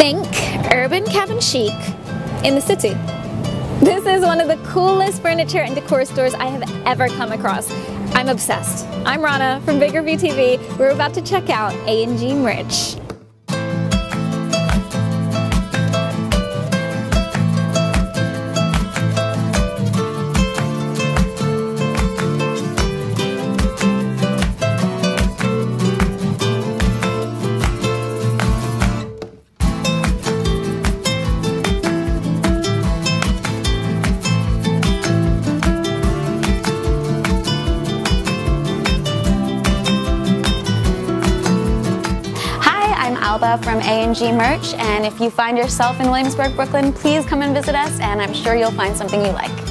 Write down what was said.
Think urban cabin chic in the city. This is one of the coolest furniture and decor stores I have ever come across. I'm obsessed. I'm Rana from Big Review TV. We're about to check out A&G Merch. Alba from A&G Merch, and if you find yourself in Williamsburg, Brooklyn, please come and visit us, and I'm sure you'll find something you like.